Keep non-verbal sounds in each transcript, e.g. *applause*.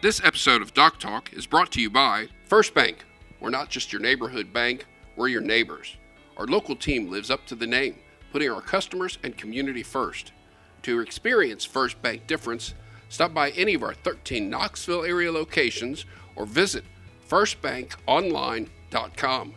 This episode of Doc Talk is brought to you by First Bank. We're not just your neighborhood bank, we're your neighbors. Our local team lives up to the name, putting our customers and community first. To experience First Bank difference, stop by any of our 13 Knoxville area locations or visit firstbankonline.com.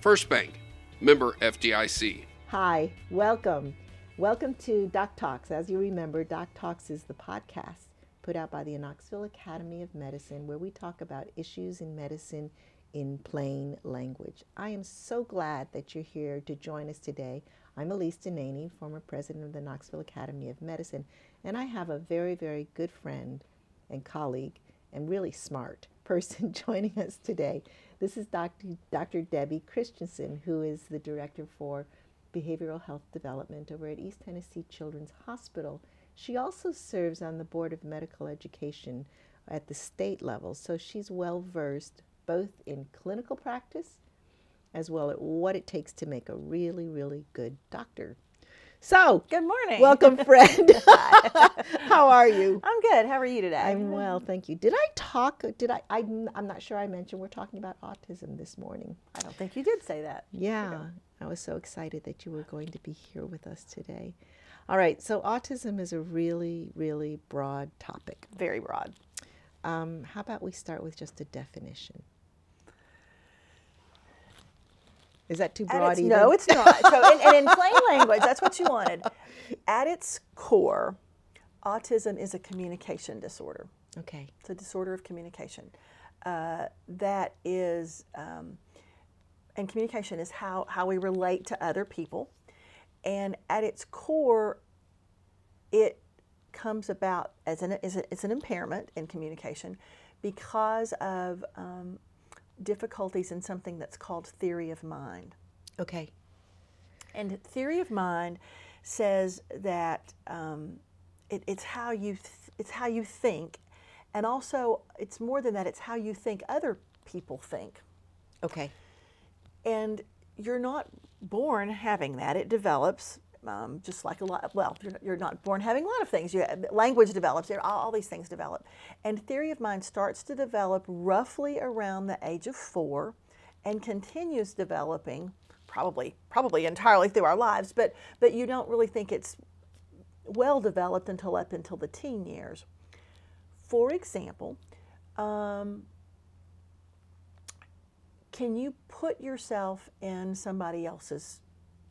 First Bank, member FDIC. Hi, welcome. Welcome to Doc Talks. As you remember, Doc Talks is the podcast put out by the Knoxville Academy of Medicine where we talk about issues in medicine in plain language. I am so glad that you're here to join us today. I'm Elise Denenny, former president of the Knoxville Academy of Medicine, and I have a very, very good friend and colleague and really smart *laughs* person *laughs* joining us today. This is Dr. Dr. Debbie Christiansen, who is the director for behavioral health development over at East Tennessee Children's Hospital. She also serves on the Board of Medical Education at the state level, so she's well versed both in clinical practice as well as what it takes to make a really, really good doctor. So, good morning. Welcome, *laughs* friend. *laughs* How are you? I'm good. How are you today? I'm well, thank you. Did I talk? Did I, I? I'm not sure I mentioned we're talking about autism this morning. I don't think you did say that. Yeah. I was so excited that you were going to be here with us today. All right, so autism is a really, really broad topic. Very broad. Um, how about we start with just a definition? Is that too broad? Its, no, it's not. So, and, and in plain *laughs* language, that's what you wanted. At its core, autism is a communication disorder. Okay. It's a disorder of communication. Uh, that is um, and communication is how, how we relate to other people. And at its core, it comes about as an, it's an impairment in communication because of um, difficulties in something that's called theory of mind. Okay. And theory of mind says that um, it, it's how you it's how you think, and also it's more than that. It's how you think other people think. Okay and you're not born having that. It develops um, just like a lot. Well, you're, you're, not born having a lot of things. You, language develops. All, all these things develop, and theory of mind starts to develop roughly around the age of four, and continues developing probably probably entirely through our lives. But but you don't really think it's well developed until up until the teen years. For example. Um, can you put yourself in somebody else's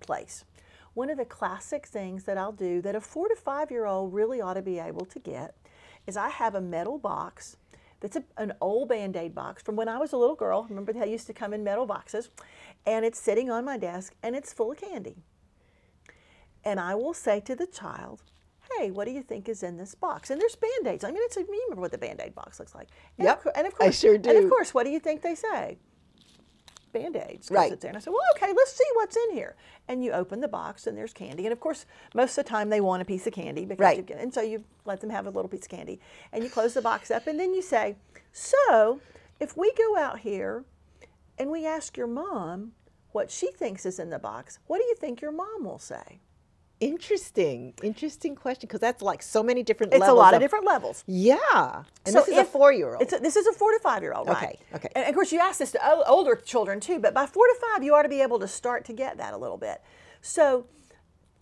place? One of the classic things that I'll do that a four to five year old really ought to be able to get is I have a metal box that's a, an old band aid box from when I was a little girl. Remember, they used to come in metal boxes, and it's sitting on my desk and it's full of candy. And I will say to the child, hey, what do you think is in this box? And there's band-aids. I mean, it's a, you remember what the band-aid box looks like. And yep, of, and of course, I sure do. And of course, what do you think they say? Band-Aids. Right. It's there. And I said, well, okay, let's see what's in here. And you open the box and there's candy. And of course, most of the time they want a piece of candy. Because right. and so you let them have a little piece of candy. And you close the box up and then you say, so if we go out here and we ask your mom what she thinks is in the box, what do you think your mom will say? Interesting, interesting question because that's like so many different. It's levels a lot of, of different levels. Yeah, and so this is a four-year-old. this is a four to five-year-old, right? Okay, okay. And of course, you ask this to older children too, but by four to five, you ought to be able to start to get that a little bit. So,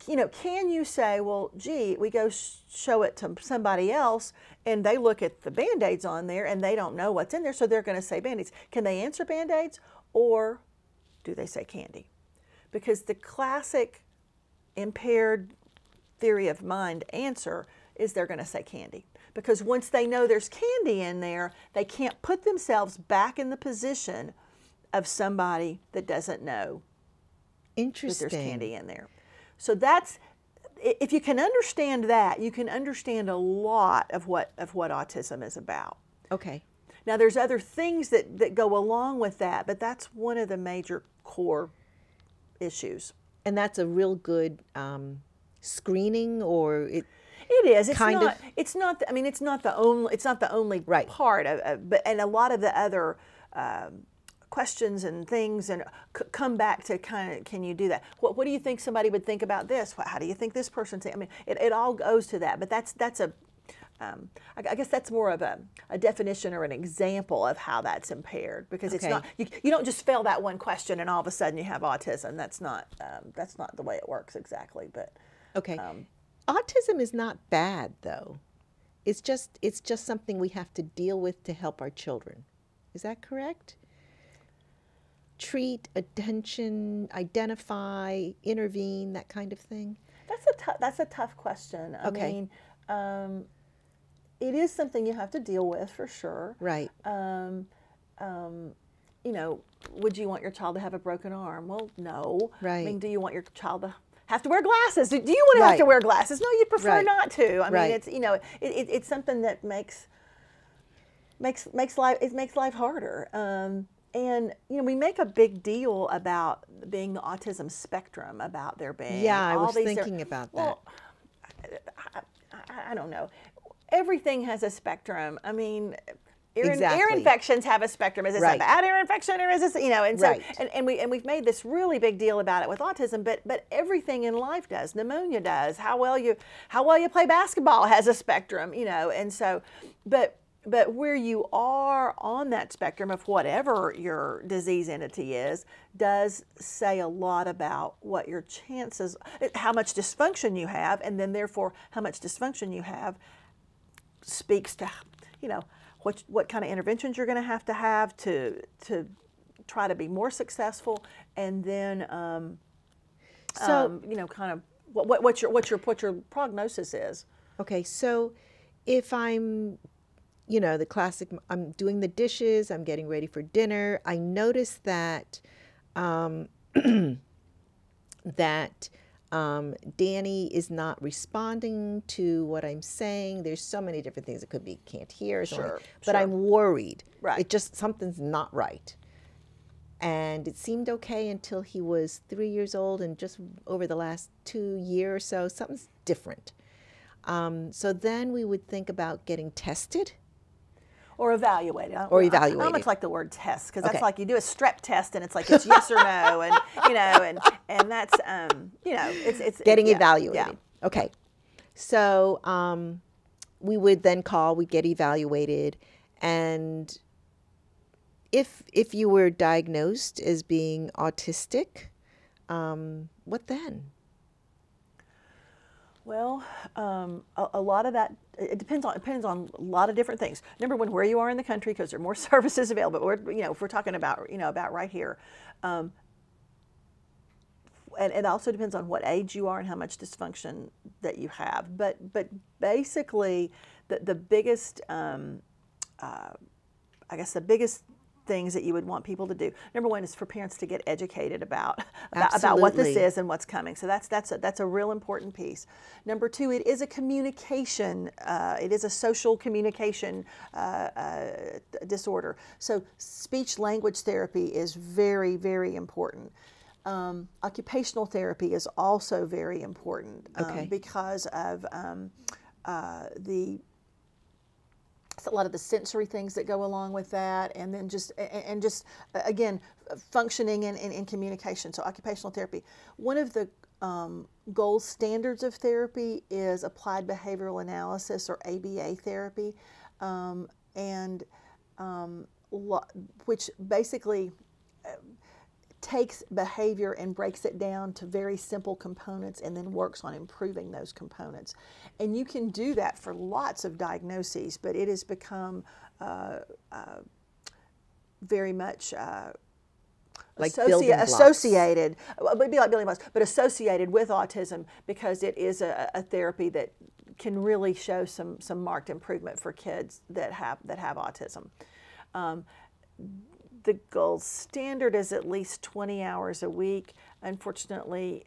you know, can you say, well, gee, we go show it to somebody else, and they look at the band-aids on there, and they don't know what's in there, so they're going to say band-aids. Can they answer band-aids, or do they say candy? Because the classic impaired theory of mind answer is they're going to say candy. Because once they know there's candy in there, they can't put themselves back in the position of somebody that doesn't know Interesting. that there's candy in there. So that's if you can understand that, you can understand a lot of what of what autism is about. Okay. Now there's other things that, that go along with that, but that's one of the major core issues and that's a real good um, screening or it it is. It's kind not of it's not the, i mean it's not the only it's not the only right. part of, of but and a lot of the other um, questions and things and come back to kind of can you do that? What, what do you think somebody would think about this? How do you think this person i mean it, it all goes to that but that's that's a um, I, I guess that's more of a, a definition or an example of how that's impaired because it's not you, you don't just fail that one question and all of a sudden you have autism. That's not um, that's not the way it works exactly. But Okay. Um, Autism is not bad though. It's just it's just something we have to deal with to help our children. Is that correct? Treat, attention, identify, intervene, that kind of thing. That's a that's a tough question. I Okay. mean, um, it is something you have to deal with for sure. Right. Um, um, you know, would you want your child to have a broken arm? Well, no. Right. I mean, do you want your child to have to wear glasses? Do do you want to have to wear glasses? No, you'd prefer Right. not to. I Right. mean, it's you know, it, it, it's something that makes makes makes life it makes life harder. Um, and you know, we make a big deal about being the autism spectrum, about there being Yeah, I all was thinking about that. Well, I, I, I don't know. Everything has a spectrum. I mean, ear, ear infections have a spectrum. Is this Right. a bad ear infection or is this, you know, and so, Right. and, and, we, and we've made this really big deal about it with autism, but, but everything in life does. Pneumonia does. How well you, how well you play basketball has a spectrum, you know, and so, but, but where you are on that spectrum of whatever your disease entity is does say a lot about what your chances how much dysfunction you have and then therefore how much dysfunction you have speaks to you know what what kind of interventions you're going to have to have to to try to be more successful. And then um, So um, you know kind of what, what what your what your what your prognosis is. Okay, so if I'm, you know, the classic, I'm doing the dishes, I'm getting ready for dinner, I notice that, um, *clears throat* that um, Danny is not responding to what I'm saying. There's so many different things. It could be can't hear. Sure, but sure. I'm worried. Right. It just something's not right. And it seemed okay until he was three years old, and just over the last two years or so, something's different. Um, so then we would think about getting tested. Or evaluated I- Or I- I, evaluated. almost like the word test because that's Okay. like you do a strep test and it's like it's yes or no *laughs* and you know and and that's um you know it's it's getting yeah, evaluated. yeah. Okay. So um, we would then call, we'd get evaluated, and if if you were diagnosed as being autistic, um, what then? Well, um, a, a lot of that it depends on depends on a lot of different things. Number one, where you are in the country, because there are more *laughs* services available. We're, you know, if we're talking about you know about right here, um, and it also depends on what age you are and how much dysfunction that you have. But but basically, the the biggest um, uh, I guess the biggest things that you would want people to do. Number one is for parents to get educated about *laughs* about, about what this is and what's coming. So that's that's a, that's a real important piece. Number two, it is a communication. Uh, it is a social communication uh, uh, disorder. So speech language therapy is very very important. Um, occupational therapy is also very important um, Okay. because of um, uh, the a lot of the sensory things that go along with that and then just and just uh, again functioning in, in, in communication so occupational therapy. One of the um, gold standards of therapy is applied behavioral analysis or aba therapy um, and um, which basically takes behavior and breaks it down to very simple components and then works on improving those components. And you can do that for lots of diagnoses, but it has become uh, uh, very much. Uh, Like blocks. associated, well, it would be like building blocks, but associated with autism because it is a, a therapy that can really show some some marked improvement for kids that have that have autism. Um, the gold standard is at least 20 hours a week. Unfortunately,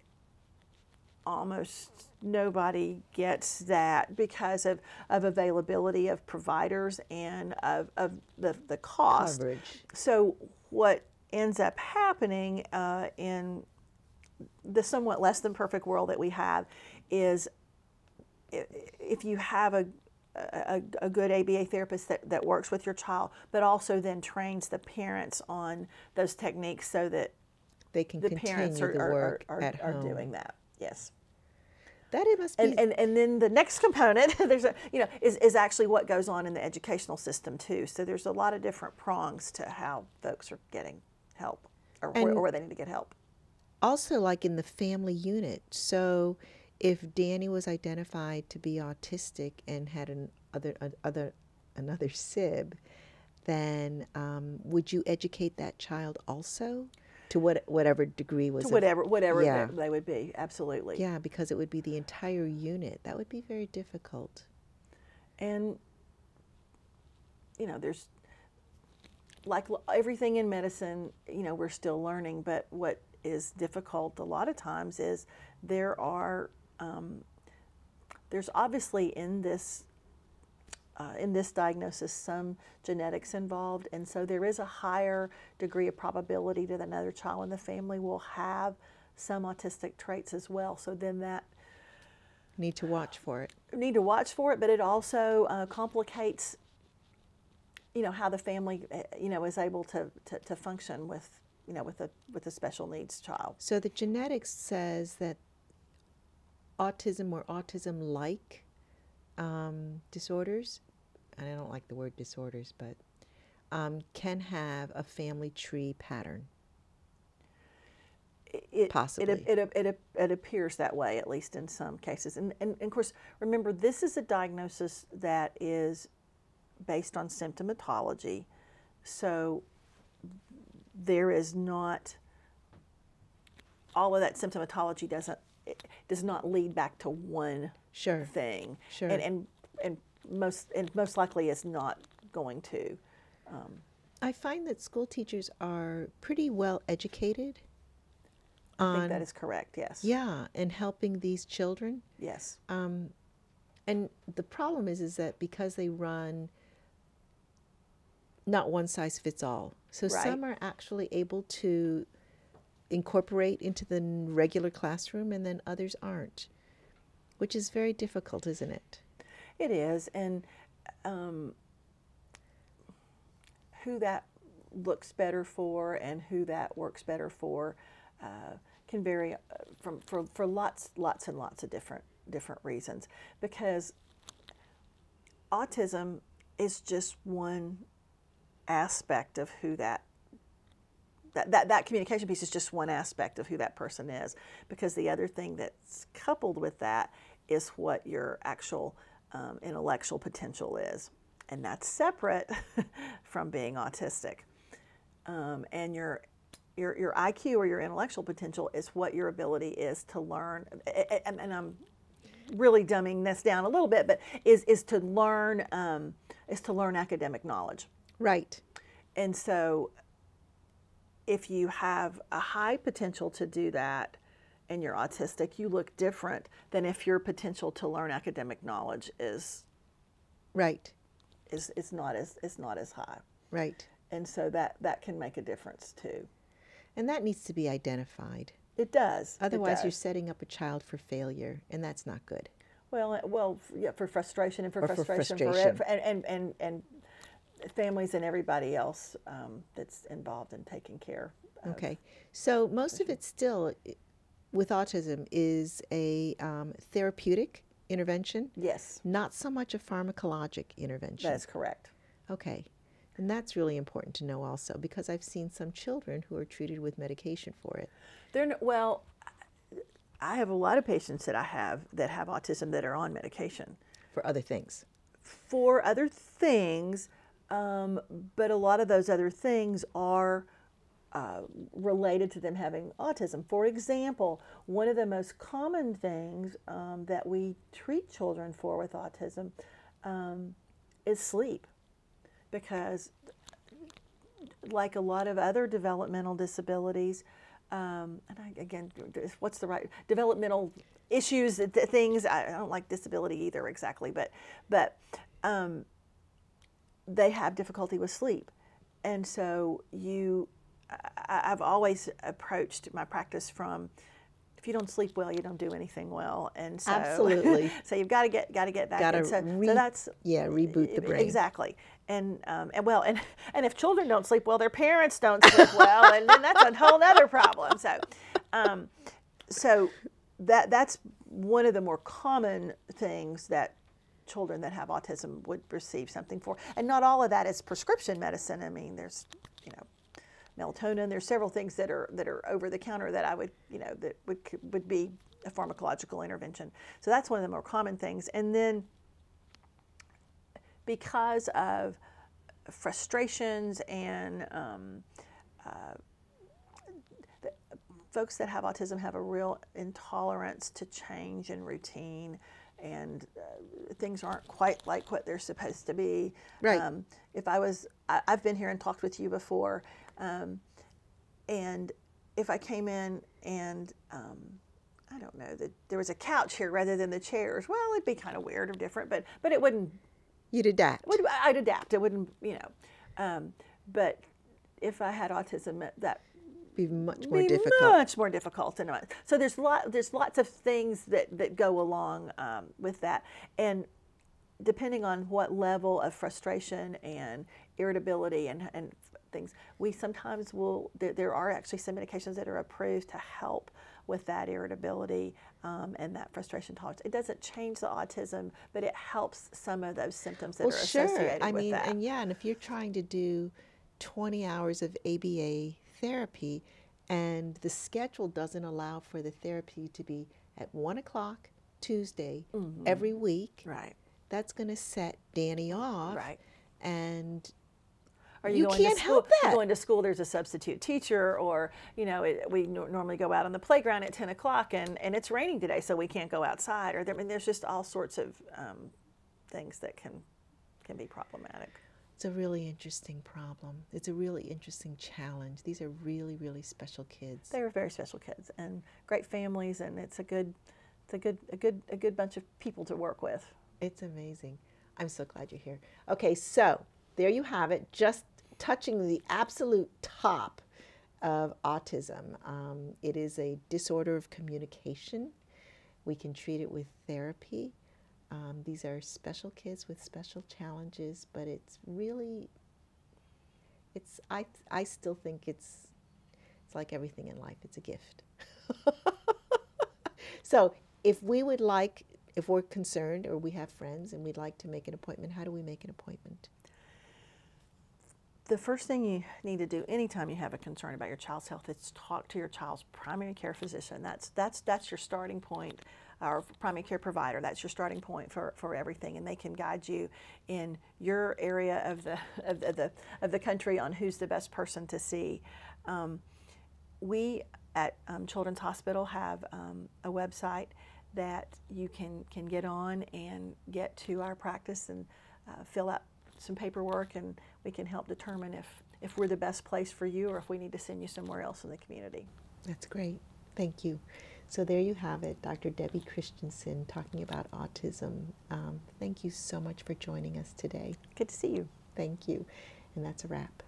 almost nobody gets that because of, of availability of providers and of, of the, the cost. Coverage. So, what ends up happening uh, in the somewhat less than perfect world that we have is if you have a, a, a good ABA therapist that, that works with your child, but also then trains the parents on those techniques so that They can the continue parents are, the are, work are, at are home. doing that. Yes. That it must be. and, and and then the next *laughs* component *laughs* there's a you know is, is actually what goes on in the educational system too so there's a lot of different prongs to how folks are getting help or, where, or where they need to get help also like in the family unit. So if Danny was identified to be autistic and had an other an other another sib, then um, would you educate that child also to what whatever degree was to of- whatever whatever yeah. they, they would be absolutely yeah, because it would be the entire unit. That would be very difficult. and you know there's like everything in medicine you know we're still learning but what is difficult a lot of times is there are um, there's obviously in this uh, in this diagnosis some genetics involved and so there is a higher degree of probability that another child in the family will have some autistic traits as well so then that Need to watch for it. need to watch for it, but it also uh, complicates, you know, how the family, uh, you know, is able to, to, to function with, you know, with a with a special needs child. So the genetics says that autism or autism-like um, disorders, and I don't like the word disorders, but um, can have a family tree pattern. It, Possibly. It, it, it, it appears that way, at least in some cases. And, and, and of course, remember, this is a diagnosis that is based on symptomatology. So there is not, all of that symptomatology doesn't, it does not lead back to one Sure. thing. Sure. And, and, and most, and most likely is not going to. I find that school teachers are pretty well educated. I think that is correct, yes. Yeah, and helping these children. Yes. Um, and the problem is, is that because they run not one size fits all. So Right. some are actually able to incorporate into the regular classroom, and then others aren't, which is very difficult, isn't it? It is, and um, who that looks better for and who that works better for uh, can vary uh, from for, for lots, lots and lots of different different reasons. Because autism is just one aspect of who that that, that, that communication piece is just one aspect of who that person is because the other thing that's coupled with that is what your actual um, intellectual potential is. And that's separate *laughs* from being autistic. Um, and your your your IQ or your intellectual potential is what your ability is to learn. And, and I'm really dumbing this down a little bit but is is to learn um, is to learn academic knowledge. Right. and so, if you have a high potential to do that and you're autistic, you look different than if your potential to learn academic knowledge is Right. is, is not as is not as high. Right. And so that that can make a difference too. And that needs to be identified. It does. it Otherwise, you're setting up a child for failure, and that's not good. well, uh, well, yeah, for frustration and for Or for frustration, for, frustration. ev- and, and and and families and everybody else um, that's involved in taking care. Okay. So most of it still, with autism, is a um, therapeutic intervention, Yes, not so much a pharmacologic intervention. that is correct. Okay. And that's really important to know also because I've seen some children who are treated with medication for it. They're well. I have a lot of patients that I have that have autism that are on medication For other things. for other things, um, but a lot of those other things are uh, related to them having autism. For example, one of the most common things um, that we treat children for with autism um, is sleep, because like a lot of other developmental disabilities, um, and I, again, what's the right developmental issues, th- things? I, I don't like disability either exactly, but but um, they have difficulty with sleep, and so you, I, I've always approached my practice from. If you don't sleep well, you don't do anything well, and so Absolutely. *laughs* so you've got to get got to get back. Gotta so, re- so that's yeah, reboot the brain. Exactly. And um, and well, and *laughs* and if children don't sleep well, their parents don't sleep well, and then that's a whole other problem. So, um, so that that's one of the more common things that children that have autism would receive something for. And not all of that is prescription medicine. I mean, there's, you know, melatonin. There's several things that are that are over the counter that I would, you know, that would would be a pharmacological intervention. So that's one of the more common things. And then because of frustrations and um, uh, folks that have autism have a real intolerance to change and routine and uh, things aren't quite like what they're supposed to be. Right. Um, if I was, I, have been here and talked with you before, um, and if I came in and um, I don't know that there was a couch here rather than the chairs, well, it'd be kind of weird or different, but but it wouldn't. You'd adapt. Would, I'd adapt. It wouldn't, you know. Um, but if I had autism, that be much more be difficult. Much more difficult. And so there's lot there's lots of things that that go along um, with that, and depending on what level of frustration and irritability and and things, we sometimes will there, there are actually some medications that are approved to help with that irritability um, and that frustration tolerance. It doesn't change the autism, but it helps some of those symptoms that well, are sure. associated I with mean, that. and yeah, and if you're trying to do 20 hours of ABA therapy, and the schedule doesn't allow for the therapy to be at one o'clock Tuesday Mm-hmm. every week. right. That's going to set Danny off. Right. And Or You going can't to school, help that. Going to school, there's a substitute teacher, or you know, it, we nor normally go out on the playground at 10 o'clock, and, and it's raining today, so we can't go outside. Or there, I mean, there's just all sorts of um, things that can can be problematic. It's a really interesting problem. It's a really interesting challenge. These are really, really special kids. They are very special kids and great families, and it's a good, it's a good, a good, a good bunch of people to work with. It's amazing. I'm so glad you're here. Okay, so there you have it, just touching the absolute top of autism. Um, it is a disorder of communication. We can treat it with therapy. Um, these are special kids with special challenges, but it's really, it's I I still think it's it's like everything in life. It's a gift. *laughs* so if we would like, if we're concerned or we have friends and we'd like to make an appointment, how do we make an appointment? The first thing you need to do anytime you have a concern about your child's health is talk to your child's primary care physician. That's that's that's your starting point, or primary care provider. That's your starting point for, for everything, and they can guide you in your area of the of the, of the, of the country on who's the best person to see. Um, we at um, Children's Hospital have um, a website that you can can get on and get to our practice and uh, fill out some paperwork, and we can help determine if if we're the best place for you or if we need to send you somewhere else in the community. That's great. Thank you. So there you have it, Dr. Debbie Christiansen talking about autism. Um, thank you so much for joining us today. Good to see you. Thank you. And that's a wrap.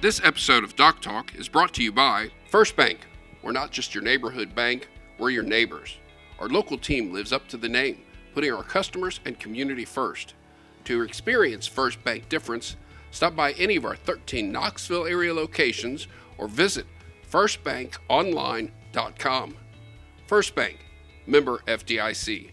This episode of Doc Talk is brought to you by First Bank. We're not just your neighborhood bank, we're your neighbors. Our local team lives up to the name, putting our customers and community first. To experience First Bank difference, stop by any of our 13 Knoxville area locations or visit firstbankonline.com. First Bank, member FDIC.